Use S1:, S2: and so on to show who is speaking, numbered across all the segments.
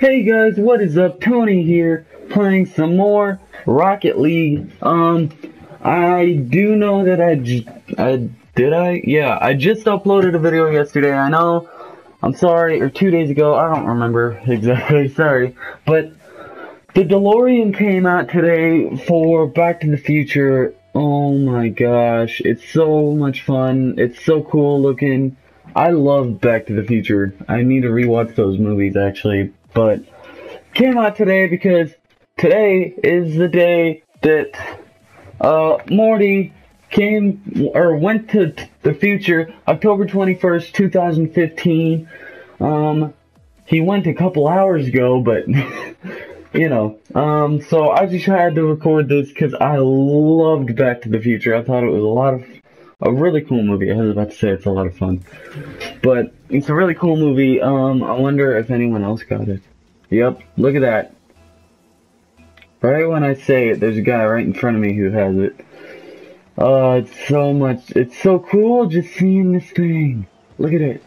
S1: Hey guys, what is up? Tony here, playing some more Rocket League. Um, I do know that I, I did I? Yeah, I just uploaded a video yesterday. I know. I'm sorry, or two days ago. I don't remember exactly. Sorry, but the DeLorean came out today for Back to the Future. Oh my gosh, it's so much fun. It's so cool looking. I love Back to the Future. I need to rewatch those movies actually, but came out today because today is the day that uh Marty came or went to the future October 21st, 2015. Um he went a couple hours ago, but you know, um so I just had to record this cuz I loved Back to the Future. I thought it was a lot of a really cool movie. I was about to say it's a lot of fun. But it's a really cool movie. Um, I wonder if anyone else got it. Yep, look at that. Right when I say it, there's a guy right in front of me who has it. Oh, it's so much, it's so cool just seeing this thing. Look at it.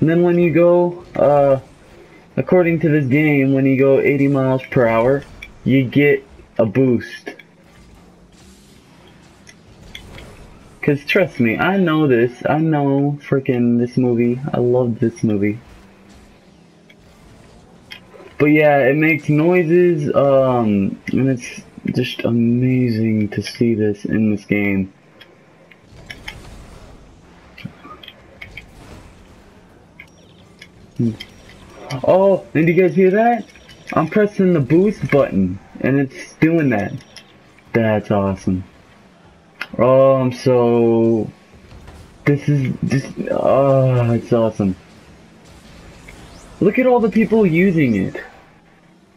S1: And then when you go, uh, according to this game, when you go 80 miles per hour, you get a boost. Cause trust me, I know this. I know freaking this movie. I love this movie. But yeah, it makes noises, um, and it's just amazing to see this in this game. Hmm. Oh, and you guys hear that? I'm pressing the boost button, and it's doing that. That's awesome. Oh, I'm so... This is just... Oh, it's awesome. Look at all the people using it.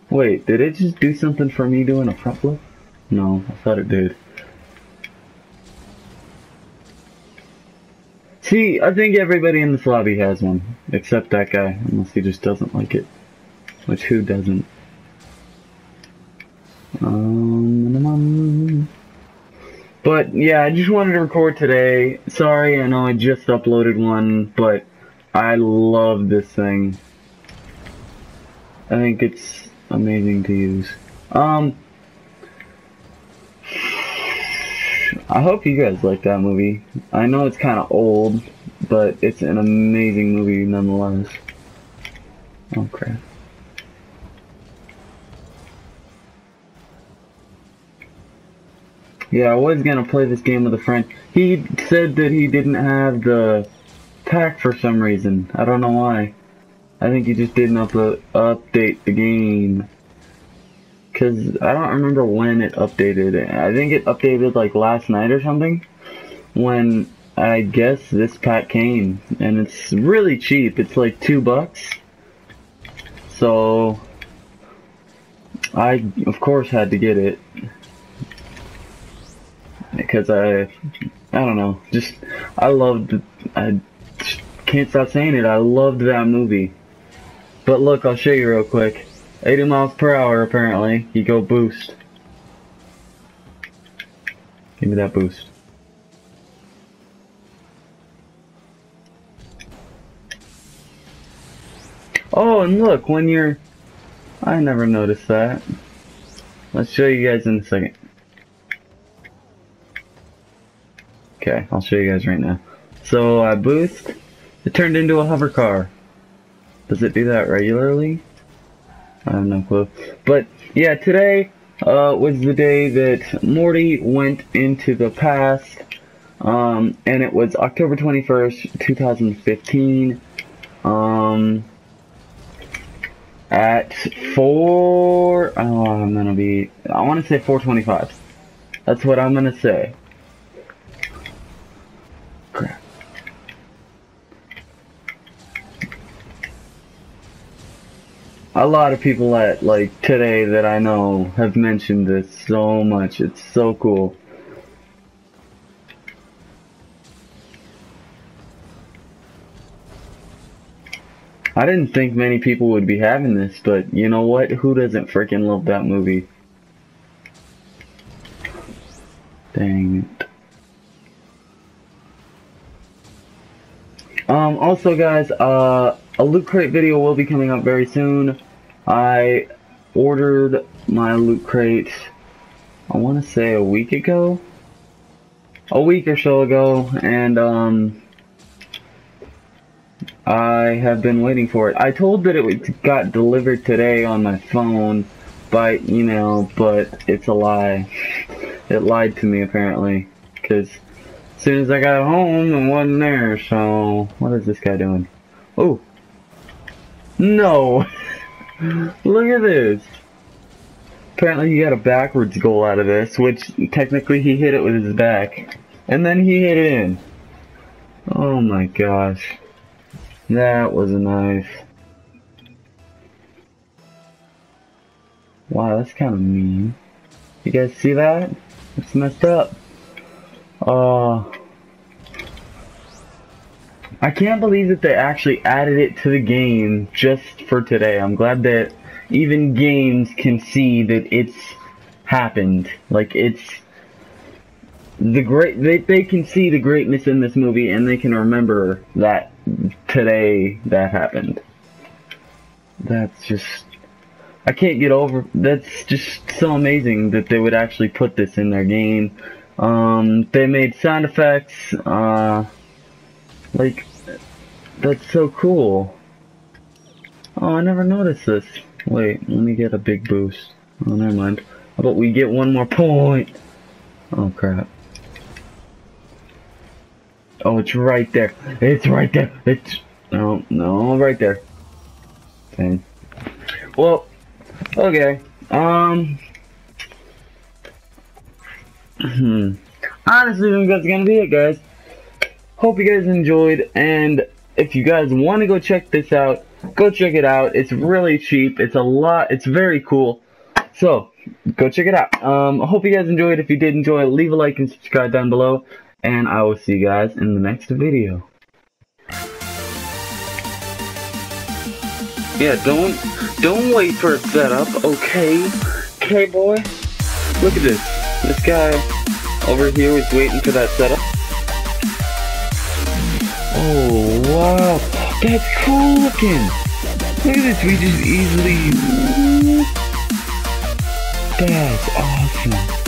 S1: Wait, did it just do something for me doing a front flip? No, I thought it did. See, I think everybody in this lobby has one, except that guy, unless he just doesn't like it. Which, who doesn't? Um, but yeah, I just wanted to record today. Sorry, I know I just uploaded one, but I love this thing. I think it's amazing to use. Um, I hope you guys like that movie. I know it's kind of old, but it's an amazing movie nonetheless. Oh crap. Yeah, I was gonna play this game with a friend. He said that he didn't have the pack for some reason. I don't know why. I think he just didn't upload, update the game. Cause I don't remember when it updated. I think it updated like last night or something. When I guess this pack came. And it's really cheap. It's like two bucks. So I of course had to get it because I, I don't know, just I loved, I can't stop saying it. I loved that movie. But look, I'll show you real quick. 80 miles per hour apparently. You go boost. Give me that boost. Oh, and look, when you're... I never noticed that. Let's show you guys in a second. Okay, I'll show you guys right now. So I boost, it turned into a hover car. Does it do that regularly? I have no clue. But yeah, today uh, was the day that Marty went into the past. Um, and it was October 21st, 2015. Um, at 4, oh, I'm gonna be, I want to say 425. That's what I'm gonna say. A lot of people that like, today that I know have mentioned this so much. It's so cool. I didn't think many people would be having this, but you know what? Who doesn't freaking love that movie? Dang it. Um, also, guys, uh, a loot crate video will be coming up very soon. I ordered my loot crate, I want to say a week ago? A week or so ago, and, um, I have been waiting for it. I told that it got delivered today on my phone by email, but it's a lie. It lied to me, apparently, because as soon as I got home, it wasn't there, so... What is this guy doing? Oh! No! Look at this! Apparently he got a backwards goal out of this, which technically he hit it with his back. And then he hit it in. Oh my gosh. That was a nice. Wow, that's kind of mean. You guys see that? It's messed up. Uh, I can't believe that they actually added it to the game just for today. I'm glad that even games can see that it's happened. Like, it's the great, they, they can see the greatness in this movie and they can remember that today that happened. That's just, I can't get over, that's just so amazing that they would actually put this in their game. Um, they made sound effects, uh, like, that's so cool. Oh, I never noticed this. Wait, let me get a big boost. Oh, never mind. How about we get one more point? Oh, crap. Oh, it's right there. It's right there. It's... No, no, right there. Okay. Well, okay. Um... Hmm. Honestly, I think that's gonna be it, guys. Hope you guys enjoyed, and if you guys want to go check this out, go check it out. It's really cheap. It's a lot. It's very cool. So, go check it out. Um, I hope you guys enjoyed. If you did enjoy, leave a like and subscribe down below. And I will see you guys in the next video. Yeah, don't don't wait for a setup, okay? Okay, boy. Look at this. This guy over here is waiting for that setup. Wow, that's cool looking. Look at this. We just easily. That's awesome.